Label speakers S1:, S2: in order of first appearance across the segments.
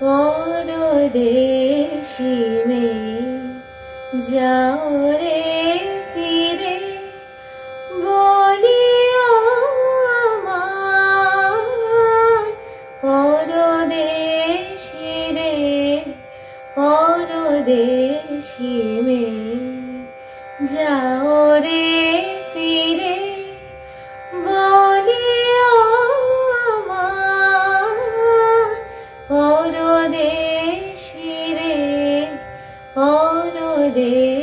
S1: পরদেশি মেয়ে যাও রে ফিরে বলিও আমার পরদেশি রে পরদেশি মেয়ে যাও রে পরদেশি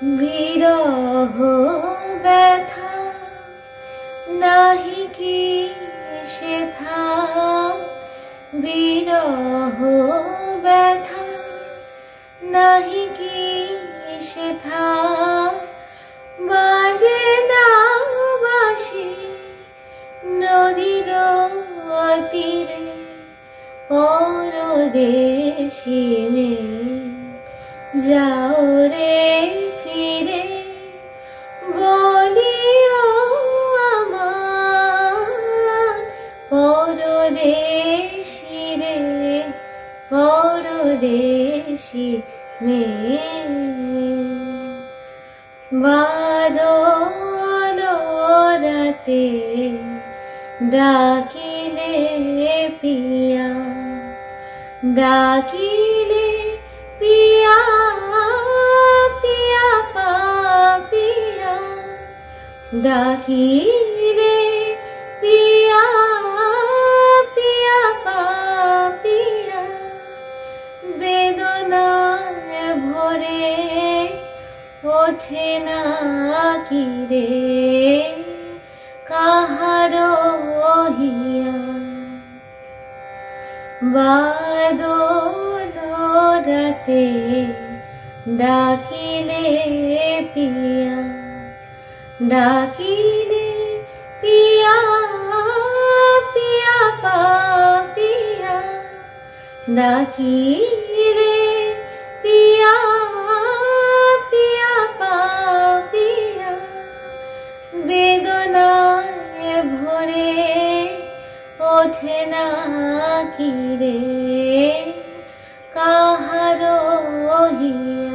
S1: বিরহ ব্যথা, নাহি কি সেথা। বিরহ ব্যথা, নাহি কি সেথা। বাজে না বাসি নদীর তীরে পরদেশি মেয়ে যাও রে পরদেশি মেয়ে বাদল রাতে ডাকিলে পিয়া ডাকিলে পিয়া পিয়া পাপিয়া ডাকিলে ওঠে না কি রে? কাহার হিয়া রাতে ডাকিলে পিয়া। ডাকিলে পিয়া পিয়া পাপিয়া ডাকিলে বেদনায় ভরে ওঠে না কিরে কাহারো হিয়া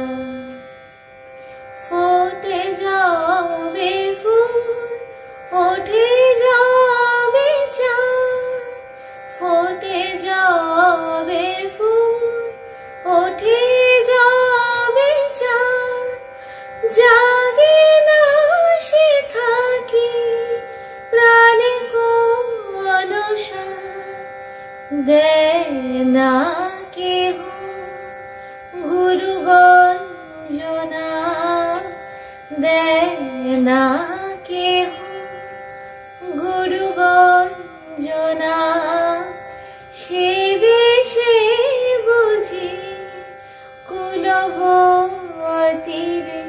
S1: দেয় না কেহ গুরু গঞ্জনা দেয় না কেহ গুরু গঞ্জনা সে দেশে বুঝি কুলবতীরে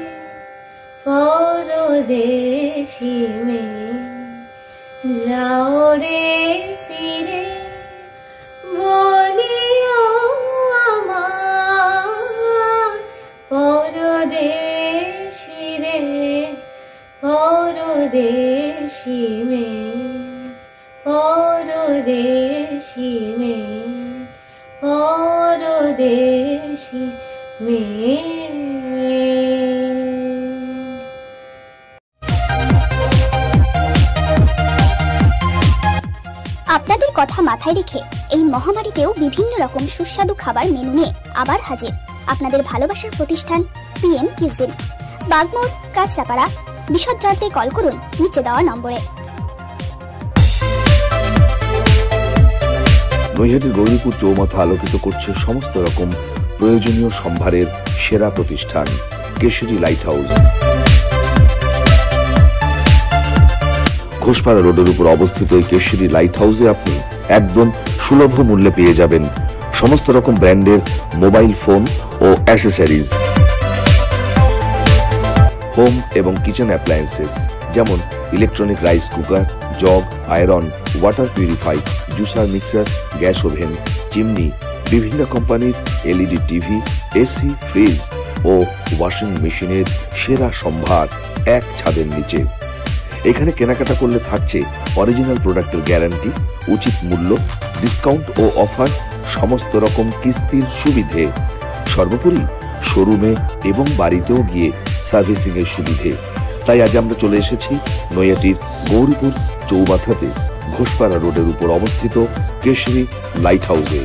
S1: পরদেশি মেয়ে। যাও রে পরদেশি মেয়ে পরদেশি মেয়ে পরদেশি মেয়ে
S2: আপনাদের কথা মাথায় রেখে এই মহামারীতেও বিভিন্ন রকম সুস্বাদু খাবার মেনু নিয়ে আবার হাজির। আপনাদের ভালোবাসার প্রতিষ্ঠান পিএম কিউজিন বাগমোড়, কাঁচরাপাড়া বিশদ জানতে কল করুন, নিচে দেওয়া নম্বরে।
S3: নৈহাটির গৌরীপুর চৌমাথা আলোকিত করছে সমস্ত রকম প্রয়োজনীয় সম্ভারের সেরা প্রতিষ্ঠান, কেশরী লাইট হাউস ঘোষপাড়া রোডের উপর অবস্থিত এই কেশরী লাইট হাউসে আপনি একদম সুলভ মূল্যে পেয়ে যাবেন সমস্ত রকম ব্র্যান্ডের মোবাইল ফোন ও অ্যাসেসরিজ হোম এবং কিচেন অ্যাপ্লায়েন্সেস, যেমন electronic rice cooker jug iron water purify juicer mixer gas oven chimney বিভিন্ন কোম্পানির এলইডি টিভি এসি ফ্রিজ ও ওয়াশিং মেশিনের সেরা সম্ভার এক ছাদের নিচে। এখানে কেনাকাটা করলে থাকছে অরিজিনাল প্রোডাক্টের গ্যারান্টি উচিত মূল্য ডিসকাউন্ট ও অফার সমস্ত রকম কিস্তির সুবিধে। সর্বোপরি শোরুমে এবং বাড়িতেও গিয়ে সার্ভিসিং এর সুবিধে। তাই আজ আমরা চলে এসেছি নৈয়াটির গৌরীপুর চৌবাথাতে ঘোষপাড়া রোডের উপর অবস্থিত কেশরী লাইট হাউসে